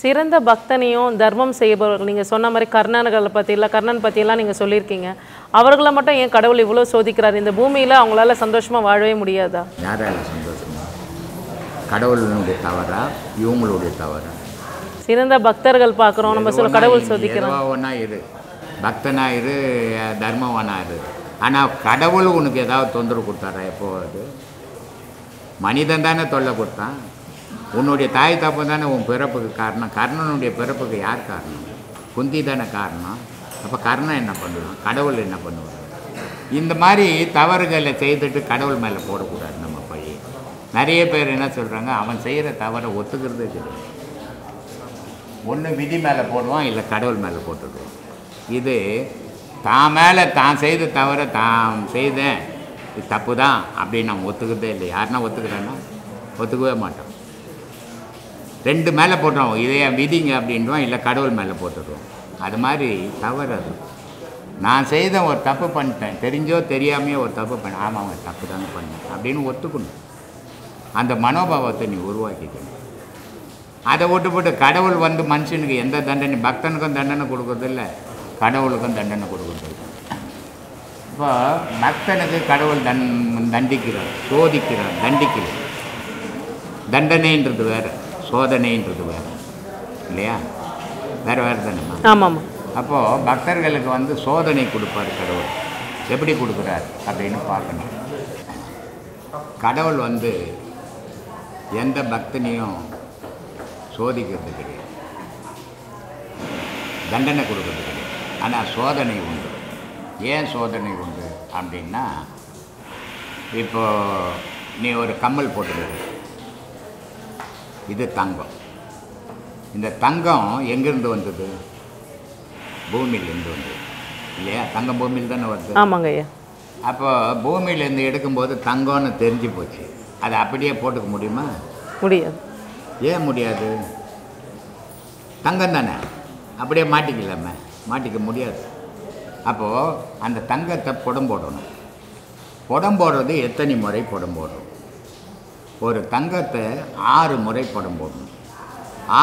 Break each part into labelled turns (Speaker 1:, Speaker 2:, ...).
Speaker 1: சிறந்த பக்தனையும் தர்மம் செய்பவர்கள் நீங்கள் சொன்ன மாதிரி கர்ணன்களை பற்றிலாம் கர்ணன் பற்றியெல்லாம் நீங்கள் சொல்லியிருக்கீங்க. அவர்களை மட்டும் ஏன் கடவுள் இவ்வளோ சோதிக்கிறார்? இந்த பூமியில் அவங்களால சந்தோஷமாக வாழவே முடியாதா?
Speaker 2: யாரால சந்தோஷமா? கடவுளுடைய தவறா? இவங்களுடைய தவறா?
Speaker 1: சிறந்த பக்தர்கள் பார்க்குறோம். நம்ம சொல்ல கடவுள்
Speaker 2: ஒன்றா இரு. பக்தனா இரு தர்மவானா இரு. ஆனால் கடவுள் உனக்கு ஏதாவது தொந்தரவு கொடுத்தாரா எப்போ அது மனிதன் தானே தொல்லை கொடுத்தான். உன்னுடைய தாய் தப்பு தானே உன் பிறப்புக்கு காரணம். கர்ணனுடைய பிறப்புக்கு யார் காரணம்? குந்தி தானே காரணம். அப்போ கர்ணன் என்ன பண்ணுவான்? கடவுள் என்ன பண்ணுவான்? இந்த மாதிரி தவறுகளை செய்துட்டு கடவுள் மேலே போடக்கூடாது நம்ம பழி நிறைய பேர் என்ன சொல்கிறாங்க அவன் செய்கிற தவறை ஒத்துக்கிறதே கிடையாது. ஒன்று விதி மேலே போடுவான் இல்லை கடவுள் மேலே போட்டுடுவான். இது தான் மேலே தான் செய்த தவிர தான் செய்தேன். இது தப்பு தான் அப்படின்னு நம்ம ஒத்துக்கிறதே இல்லை. யாருன்னா ஒத்துக்கிறேன்னா ஒத்துக்கவே மாட்டோம் ரெண்டு மேலே போட்டுருவோம். இதைய விதிங்க அப்படின்றோம் இல்லை கடவுள் மேலே போட்டுடுவோம் அது மாதிரி தவறு அது நான் செய்த ஒரு தப்பு பண்ணிட்டேன். தெரிஞ்சோ தெரியாமையோ ஒரு தப்பு பண்ணேன் ஆமாம் அவன் தப்பு தாங்க பண்ணேன் அப்படின்னு ஒத்துக்கணும். அந்த மனோபாவத்தை நீ உருவாக்கிக்கணும். அதை விட்டு போட்டு கடவுள் வந்து மனுஷனுக்கு எந்த தண்டனை பக்தனுக்கும் தண்டனை கொடுக்கறதில்ல கடவுளுக்கும் தண்டனை கொடுக்குறது இப்போ பக்தனுக்கு கடவுள் தன் தண்டிக்கிறார் சோதிக்கிறார் தண்டிக்கிறார் தண்டனைன்றது வேறு. சோதனைன்றது வேற. இல்லையா? வேற வேற தானேம்மா
Speaker 1: ஆமாம்மா.
Speaker 2: அப்போது பக்தர்களுக்கு வந்து சோதனை கொடுப்பார் கடவுள். எப்படி கொடுக்குறார் அப்படின்னு பார்க்கணும். கடவுள் வந்து எந்த பக்தனையும் சோதிக்கிறது கிடையாது. தண்டனை கொடுக்கறது கிடையாது. ஆனால் சோதனை உண்டு. ஏன் சோதனை உண்டு அப்படின்னா இப்போ நீ ஒரு கம்மல் போட்டுக்கிற இது தங்கம். இந்த தங்கம் எங்கேருந்து வந்தது? பூமியிலேருந்து வந்தது. இல்லையா? தங்கம் பூமியில் தானே வருது?
Speaker 1: ஆமாங்க ஐயா.
Speaker 2: அப்போ பூமியிலேருந்து எடுக்கும்போது தங்கம்னு தெரிஞ்சு போச்சு. அதை அப்படியே போட்டுக்க முடியுமா?
Speaker 1: முடியாது.
Speaker 2: ஏன் முடியாது? தங்கம் தானே. அப்படியே மாட்டிக்கலாமே. மாட்டிக்க முடியாது. அப்போது அந்த தங்கத்தை புடம் போடணும். புடம் போடுறது எத்தனை முறை புடம் போடணும் ஒரு தங்கத்தை ஆறு முறை படம் போடணும்.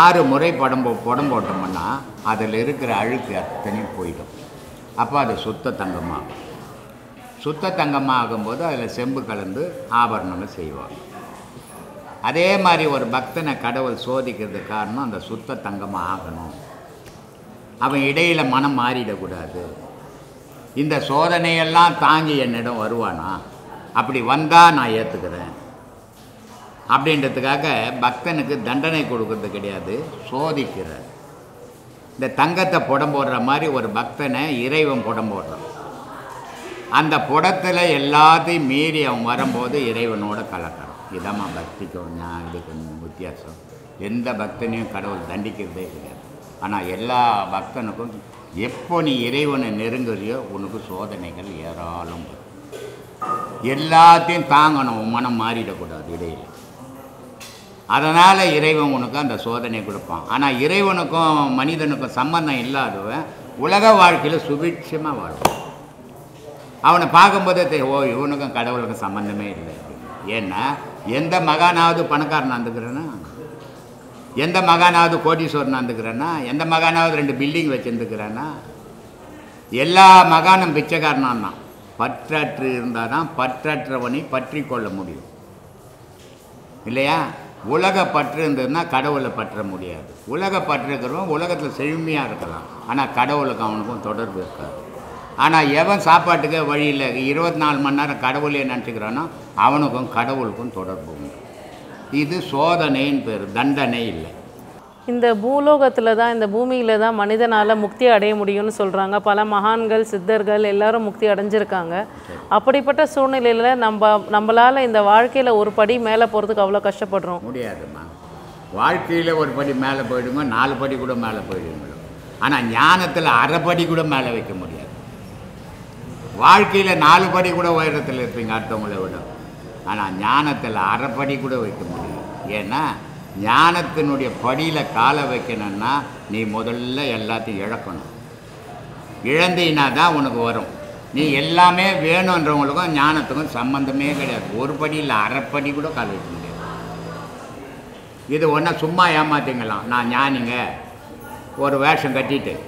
Speaker 2: ஆறு முறை படம் போ புடம் போட்டோம்னா அதில் இருக்கிற அழுக்கு அத்தனையும் போயிடும். அப்போ அது சுத்த தங்கமாகும். சுத்த தங்கமாக ஆகும்போது அதில் செம்பு கலந்து ஆபரணங்கள் செய்வாங்க. அதே மாதிரி ஒரு பக்தனை கடவுள் சோதிக்கிறதுக்கு காரணம் அந்த சுத்த தங்கமாக ஆகணும். அவன் இடையில் மனம் மாறிடக்கூடாது. இந்த சோதனையெல்லாம் தாங்கி என்னிடம் வருவானா? அப்படி வந்தால் நான் ஏற்றுக்கிறேன் அப்படின்றதுக்காக பக்தனுக்கு தண்டனை கொடுக்கறது கிடையாது சோதிக்கிறார். இந்த தங்கத்தை புடம் போடுற மாதிரி ஒரு பக்தனை இறைவன் புடம் போடுறான். அந்த புடத்தில் எல்லாத்தையும் மீறி அவன் வரும்போது இறைவனோட கலக்கிறான். இதாம்மா பக்திக்கும் ஞா- இதுக்கும் வித்தியாசம். எந்த பக்தனையும் கடவுள் தண்டிக்கிறதே கிடையாது. ஆனால் எல்லா பக்தனுக்கும் எப்போ நீ இறைவனை நெருங்குறியோ உனக்கு சோதனைகள் ஏராளம் வரும். எல்லாத்தையும் தாங்கணும். மனம் மாறிடக்கூடாது இடையில. அதனால் இறைவன் உனக்கு அந்த சோதனை கொடுப்பான். ஆனால் இறைவனுக்கும் மனிதனுக்கும் சம்பந்தம் இல்லாதவன் உலக வாழ்க்கையில் சுபிட்சமாக வாழ்வான். அவனை பார்க்கும்போதே ஓ இவனுக்கும் கடவுளுக்கும் சம்மந்தமே இல்லை. ஏன்னா எந்த மகானாவது பணக்காரன் இருந்துக்கிறேன்னா எந்த மகானாவது கோடீஸ்வரன் இருந்துக்கிறேன்னா எந்த மகானாவது ரெண்டு பில்டிங் வச்சுருந்துக்கிறேன்னா எல்லா மகானும் பிச்சைக்காரனான் தான். பற்றற்று இருந்தால் தான் பற்றற்றவனை பற்றி கொள்ள முடியும். இல்லையா? உலக பற்று இருந்ததுன்னா கடவுளை பற்ற முடியாது. உலக பற்று இருக்கிறவன் உலகத்தில் செழுமையாக இருக்கலாம். ஆனால் கடவுளுக்கு அவனுக்கும் தொடர்பு இருக்காது. ஆனால் எவன் சாப்பாட்டுக்கே வழி இல்லை இருபத்தி நாலு மணி நேரம் கடவுளே நினச்சிக்கிறானோ அவனுக்கும் கடவுளுக்கும் தொடர்பு உண்டு. இது சோதனைன்னு பேர் தண்டனை இல்லை.
Speaker 1: இந்த பூலோகத்தில் தான் இந்த பூமியில் தான் மனிதனால் முக்தி அடைய முடியும்னு சொல்கிறாங்க பல மகான்கள் சித்தர்கள் எல்லாரும் முக்தி அடைஞ்சிருக்காங்க. அப்படிப்பட்ட சூழ்நிலையில் நம்ம நம்மளால் இந்த வாழ்க்கையில் ஒரு படி மேலே போகிறதுக்கு அவ்வளோ கஷ்டப்படுறோம்.
Speaker 2: முடியாதுமா வாழ்க்கையில் ஒரு படி மேலே போயிடுங்க நாலு படி கூட மேலே போயிடுங்க ஆனால் ஞானத்தில் அரை படி கூட மேலே வைக்க முடியாது. வாழ்க்கையில் நாலு படி கூட உயரத்தில் இருப்பீங்க அடுத்தவங்களை விட. ஆனால் ஞானத்தில் அரை படி கூட வைக்க முடியும் ஏன்னா ஞானத்தினுடைய படியில் காலை வைக்கணும்னா நீ முதல்ல எல்லாத்தையும் இழக்கணும். இழந்தீனா தான் உனக்கு வரும். நீ எல்லாமே வேணுன்றவங்களுக்கும் ஞானத்துக்கும் சம்பந்தமே கிடையாது. ஒரு படி இல்லை அரைப்படி கூட கால் வைக்க முடியாது. இது ஒன்றா சும்மா ஏமாத்திங்கலாம் நான் ஞானிங்க. ஒரு வேஷம் கட்டிட்டு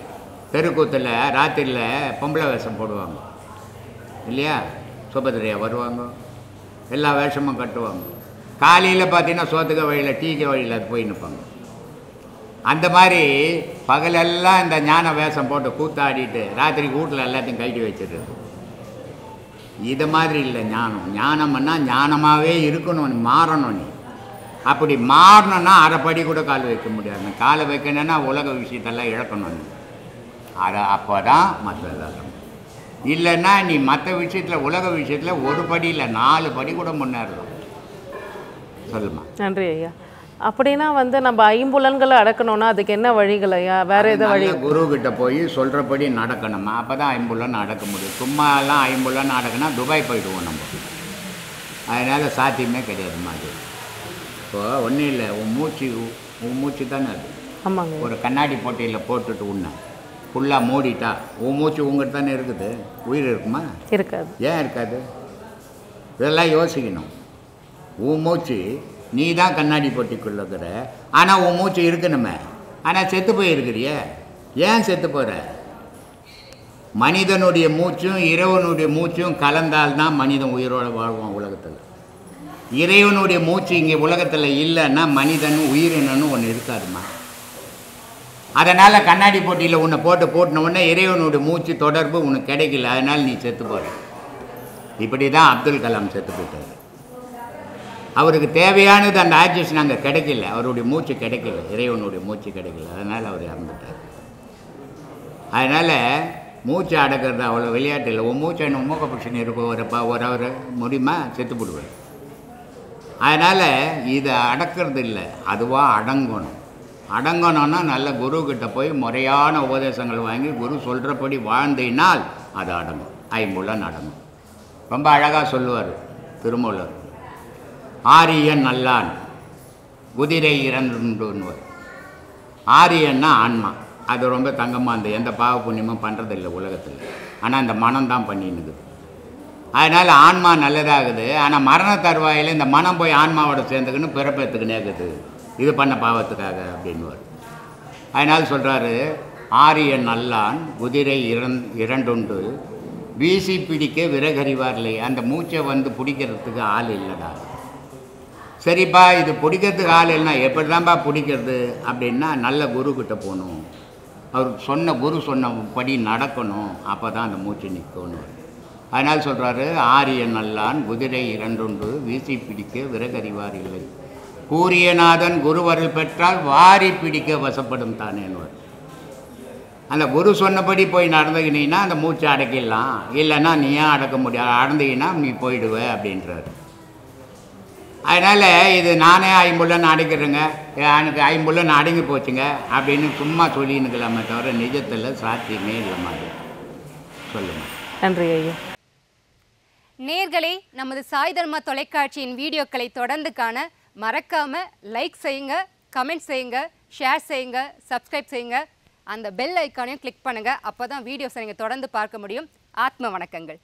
Speaker 2: தெருக்கூத்தில் ராத்திரியில் பொம்பளை வேஷம் போடுவாங்க. இல்லையா? சுபதிரையா வருவாங்க. எல்லா வேஷமும் கட்டுவாங்க. காலையில் பார்த்தீங்கன்னா சோத்துக்க வழியில் டீக்க வழியில் அது போய் நிற்பாங்க அந்த மாதிரி பகலெல்லாம் இந்த ஞான வேஷம் போட்டு கூத்தாடிட்டு ராத்திரி வீட்டில் எல்லாத்தையும் கழட்டி வச்சிடுறது. இது மாதிரி இல்லை ஞானம். ஞானம்னா ஞானமாகவே இருக்கணும் நீ மாறணும் நீ. அப்படி மாறணும்னா அரைப்படி கூட கால் வைக்க முடியாது. காலை வைக்கணும்னா உலக விஷயத்தெல்லாம் இழக்கணும் நீ. அதை அப்போ தான் மற்ற இல்லைன்னா நீ மற்ற விஷயத்தில் உலக விஷயத்தில் ஒரு படி இல்லை நாலு படி கூட முன்னேறலாம். சொல்லுமா
Speaker 1: நன்றி ஐயா. அப்படின்னா வந்து நம்ம ஐம்புலன்களை அடக்கணும்னா அதுக்கு என்ன வழிகள் ஐயா? வேற எதாவது வழி?
Speaker 2: குரு கிட்ட போய் சொல்கிறபடி நடக்கணுமா? அப்போ தான் ஐம்புலன் அடக்க முடியும். சும்மா எல்லாம் ஐம்புலன் அடக்குனா துபாய் போயிடுவோம் நம்ம. அதனால் சாத்தியமே கிடையாதுமா அது இப்போ ஒன்றும் இல்லை. உன் மூச்சு உன் மூச்சு தானே அது.
Speaker 1: ஆமாங்க.
Speaker 2: ஒரு கண்ணாடி போட்டியில் போட்டுட்டு உன்ன. ஃபுல்லாக மூடிட்டா உன் மூச்சு உங்கள்கிட்ட தானே இருக்குது? உயிர் இருக்குமா?
Speaker 1: இருக்காது.
Speaker 2: ஏன் இருக்காது? இதெல்லாம் யோசிக்கணும். உன் மூச்சு நீ தான் கண்ணாடி போட்டிக்குள்ளக்கிற. ஆனால் உன் மூச்சு இருக்கணுமே. ஆனால் செத்து போயிருக்கிறியே. ஏன் செத்து போகிற மனிதனுடைய மூச்சும் இறைவனுடைய மூச்சும் கலந்தால்தான் மனிதன் உயிரோடு வாழ்வான் உலகத்தில். இறைவனுடைய மூச்சு இங்கே உலகத்தில் இல்லைன்னா மனிதன் உயிரினன்னு ஒன்று இருக்காதுமா? அதனால் கண்ணாடி போட்டியில் உன்னை போட்டு போட்டினவுடனே இறைவனுடைய மூச்சு தொடர்பு உனக்கு கிடைக்கல. அதனால் நீ செத்து போகிற இப்படி தான் அப்துல் கலாம் செத்து போயிட்டார். அவருக்கு தேவையானது அந்த ஆக்சிஜன் அங்கே கிடைக்கல. அவருடைய மூச்சு கிடைக்கல. இறைவனுடைய மூச்சு கிடைக்கல. அதனால் அவர் இறந்துட்டார். அதனால் மூச்சு அடக்கிறது அவ்வளோ விளையாட்டு இல்லை. உன் மூச்சு என்ன மூக்க பிரச்சனை இருக்கும் ஒரு ப ஒரு அவர் முடியுமா? செத்து போடுவார். அதனால் இதை அடக்கிறது இல்லை. அதுவாக அடங்கணும். அடங்கணும்னா நல்ல குரு கிட்ட போய் முறையான உபதேசங்கள் வாங்கி குரு சொல்கிறபடி வாழ்ந்தினால் அது அடங்கும். ஐம்புலன் அடங்கும். ரொம்ப அழகாக சொல்லுவார் திருமூலர். ஆரியன் நல்லான் குதிரை இறந்துன்னுவர் ஆரியன்னா ஆன்மா. அது ரொம்ப தங்கமாக அந்த எந்த பாவ புண்ணியமும் பண்ணுறதில்லை உலகத்தில். ஆனால் இந்த மனம் தான் பண்ணின்னுக்குது அதனால் ஆன்மா நல்லதாகுது. ஆனால் மரண தருவாயில் இந்த மனம் போய் ஆன்மாவோட சேர்ந்துக்குன்னு பிறப்பத்துக்குனே இருக்குது. இது பண்ண பாவத்துக்காக அப்படின்னுவார். அதனால் சொல்கிறாரு ஆரியன் நல்லான் குதிரை இரண் இரண்டுண்டு. வீசி பிடிக்க விறகறிவார்லை. அந்த மூச்சை வந்து பிடிக்கிறதுக்கு ஆள் இல்லைடா. சரிப்பா இது பிடிக்கிறதுக்கு ஆள் இல்லைனா எப்படி தான்ப்பா பிடிக்கிறது? அப்படின்னா நல்ல குரு கிட்டே போகணும். அவர் சொன்ன குரு சொன்னபடி நடக்கணும். அப்போ தான் அந்த மூச்சு நிற்கணும் அதனால் சொல்கிறாரு ஆரியன் நல்லான் குதிரை இரண்டொன்று வீசி பிடிக்க விறகறிவார் இல்லை. கூரியநாதன் குருவருள் பெற்றால் வாரி பிடிக்க வசப்படும் தானேன்னுவார் அந்த குரு சொன்னபடி போய் நடந்துக்கினீங்கன்னா அந்த மூச்சை அடக்கிடலாம். இல்லைன்னா நீ ஏன் அடக்க முடியாது? அடந்தீங்கன்னா நீ போயிடுவே அப்படின்றாரு. அதனால் இது நானே ஐம்புலன் அடைக்கிறேங்க எனக்கு ஐம்புலன் அடங்கி போச்சுங்க. அப்படின்னு சும்மா சொல்லினுக்கலாமே தவிர நிஜத்தில் சாத்தியமே இல்லைம்மா அது. சொல்லுங்கள்
Speaker 1: நன்றி ஐயா.
Speaker 3: நேர்களே நமது சாய் தர்மா தொலைக்காட்சியின் வீடியோக்களை தொடர்ந்து காண மறக்காம லைக் செய்யுங்க கமெண்ட் செய்யுங்க ஷேர் செய்யுங்க சப்ஸ்கிரைப் செய்யுங்க. அந்த பெல் ஐக்கானையும் கிளிக் பண்ணுங்க. அப்பதான் வீடியோஸை நீங்க தொடர்ந்து பார்க்க முடியும். ஆத்ம வணக்கங்கள்.